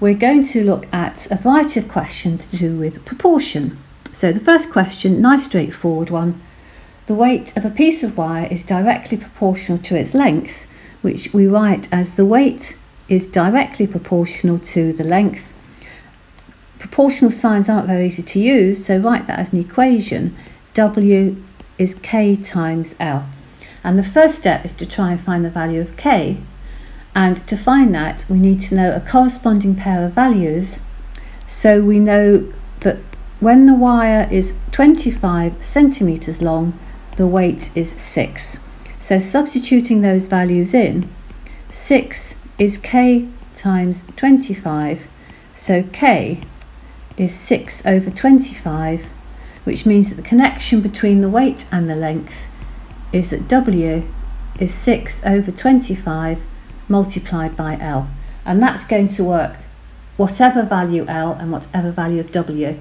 we're going to look at a variety of questions to do with proportion. So the first question, nice straightforward one. The weight of a piece of wire is directly proportional to its length, which we write as the weight is directly proportional to the length. Proportional signs aren't very easy to use, so write that as an equation. W is K times L. And the first step is to try and find the value of K. And to find that, we need to know a corresponding pair of values. So we know that when the wire is 25 centimetres long, the weight is 6. So substituting those values in, 6 is k times 25, so k is 6 over 25, which means that the connection between the weight and the length is that w is 6 over 25 multiplied by L. And that's going to work whatever value L and whatever value of W.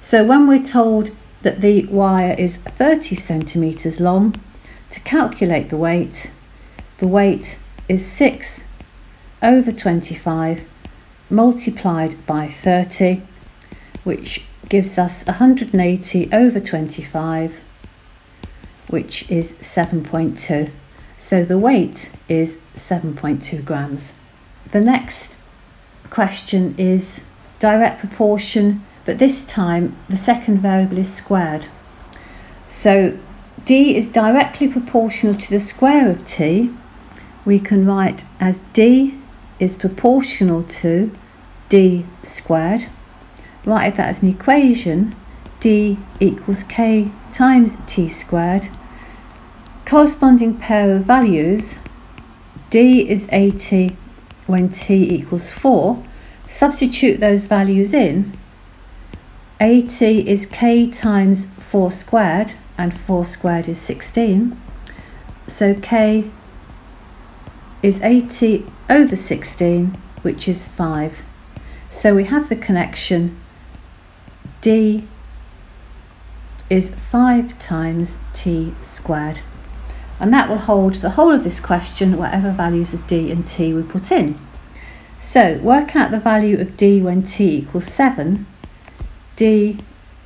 So when we're told that the wire is 30 centimetres long, to calculate the weight, the weight is 6 over 25 multiplied by 30, which gives us 180 over 25, which is 7.2. So the weight is 7.2 grams. The next question is direct proportion, but this time the second variable is squared. So d is directly proportional to the square of t. We can write as d is proportional to d squared. Write that as an equation. d equals k times t squared. Corresponding pair of values, d is 80 when t equals 4. Substitute those values in. 80 is k times 4 squared, and 4 squared is 16. So k is 80 over 16, which is 5. So we have the connection D is 5 times t squared. And that will hold the whole of this question, whatever values of d and t we put in. So work out the value of d when t equals 7. d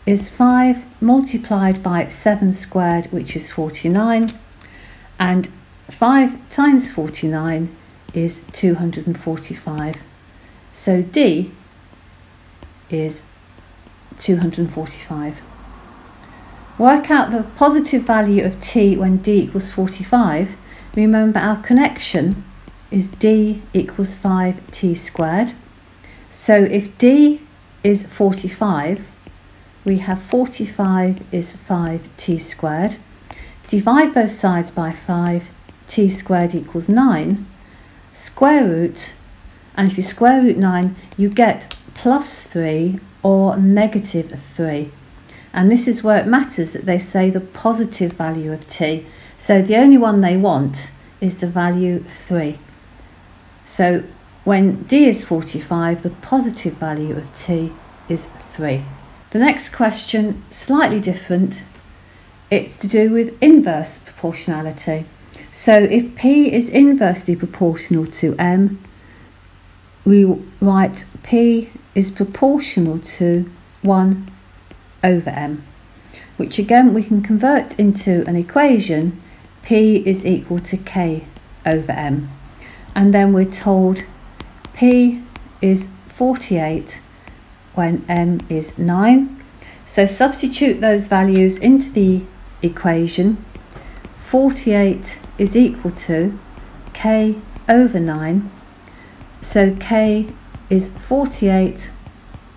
is 5 multiplied by 7 squared, which is 49. And 5 times 49 is 245. So D is 245. Work out the positive value of t when d equals 45. Remember our connection is d equals 5t squared. So if d is 45, we have 45 is 5t squared. Divide both sides by 5, t squared equals 9. Square root, and if you square root 9, you get plus 3 or negative 3. And this is where it matters that they say the positive value of t. So the only one they want is the value 3. So when d is 45, the positive value of t is 3. The next question, slightly different, it's to do with inverse proportionality. So if P is inversely proportional to M, we write P is proportional to 1 over M, which again we can convert into an equation, P is equal to K over M. And then we're told P is 48 when M is 9. So substitute those values into the equation 48 is equal to k over 9. So k is 48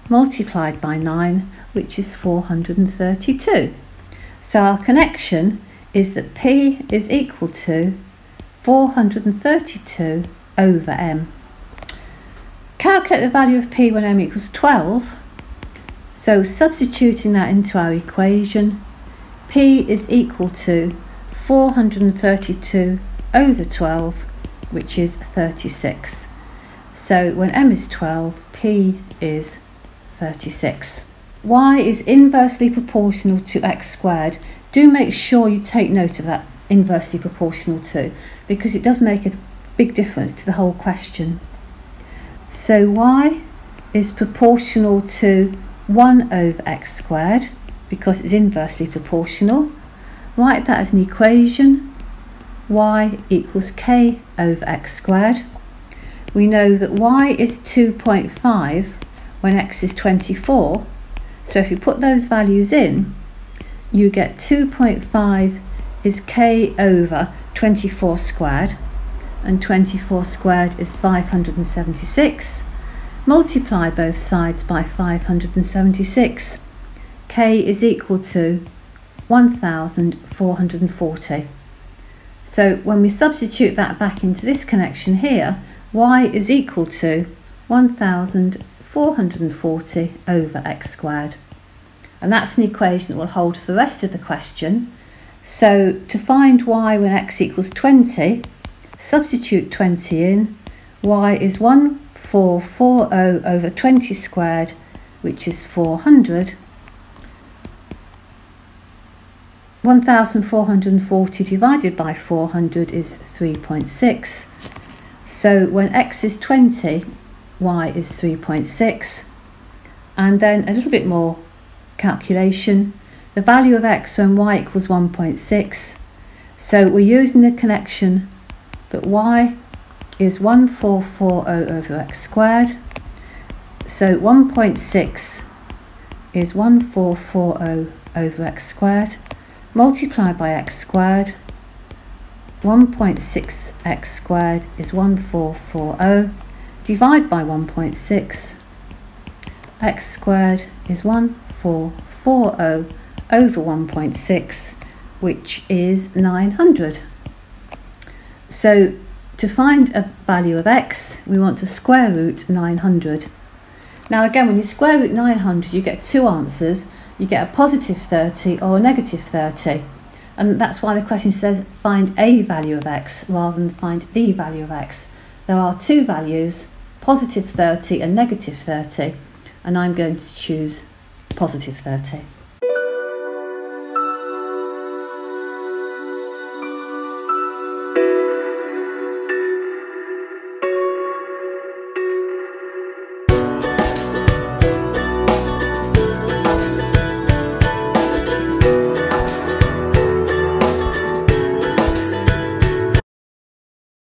multiplied by 9, which is 432. So our connection is that p is equal to 432 over m. Calculate the value of p when m equals 12. So substituting that into our equation, p is equal to 432 over 12, which is 36. So when m is 12, p is 36. Y is inversely proportional to x squared. Do make sure you take note of that inversely proportional to, because it does make a big difference to the whole question. So y is proportional to 1 over x squared because it's inversely proportional. Write that as an equation. y equals k over x squared. We know that y is 2.5 when x is 24. So if you put those values in, you get 2.5 is k over 24 squared and 24 squared is 576. Multiply both sides by 576. k is equal to 1440. So when we substitute that back into this connection here, y is equal to 1440 over x squared. And that's an equation that will hold for the rest of the question. So to find y when x equals 20, substitute 20 in. y is 1440 over 20 squared, which is 400. 1440 divided by 400 is 3.6. So when x is 20, y is 3.6. And then a little bit more calculation. The value of x when y equals 1.6. So we're using the connection that y is 1440 over x squared. So 1.6 is 1440 over x squared multiplied by x squared. 1.6x squared is 1440. Divide by 1.6. x squared is 1440 over 1.6, which is 900. So to find a value of x, we want to square root 900. Now again, when you square root 900, you get two answers. You get a positive 30 or a negative 30. And that's why the question says find a value of x rather than find the value of x. There are two values, positive 30 and negative 30, and I'm going to choose positive 30.